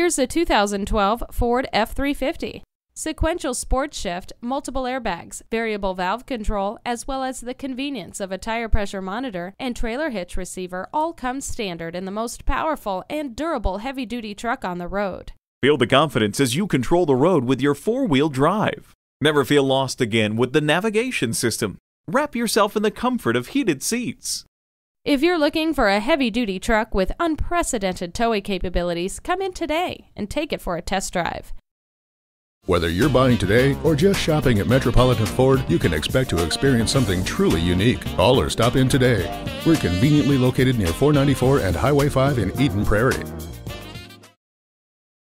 Here's the 2012 Ford F350. Sequential sports shift, multiple airbags, variable valve control, as well as the convenience of a tire pressure monitor and trailer hitch receiver all come standard in the most powerful and durable heavy duty truck on the road. Feel the confidence as you control the road with your four wheel drive. Never feel lost again with the navigation system. Wrap yourself in the comfort of heated seats. If you're looking for a heavy duty truck with unprecedented towing capabilities, come in today and take it for a test drive. Whether you're buying today or just shopping at Metropolitan Ford, you can expect to experience something truly unique. Call or stop in today. We're conveniently located near 494 and Highway 5 in Eden Prairie.